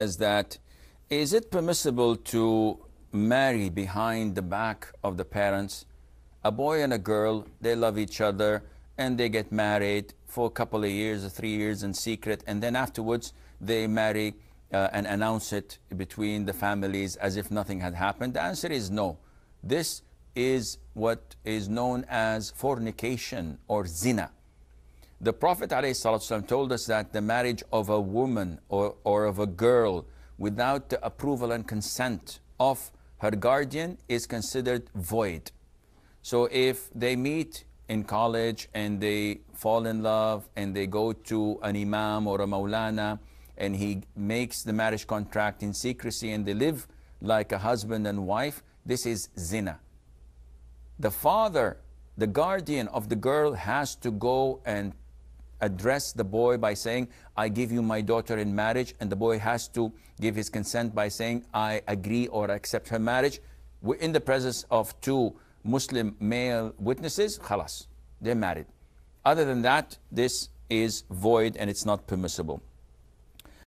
is that is it permissible to marry behind the back of the parents? A boy and a girl, they love each other and they get married for a couple of years or three years in secret, and then afterwards they marry uh, and announce it between the families as if nothing had happened? The answer is no. This is what is known as fornication or zina. The Prophet ﷺ told us that the marriage of a woman or, or of a girl without the approval and consent of her guardian is considered void. So if they meet in college and they fall in love and they go to an imam or a maulana and he makes the marriage contract in secrecy and they live like a husband and wife, this is zina. The father, the guardian of the girl has to go and address the boy by saying, I give you my daughter in marriage, and the boy has to give his consent by saying, I agree or accept her marriage. We're in the presence of two Muslim male witnesses, khalas, they're married. Other than that, this is void and it's not permissible.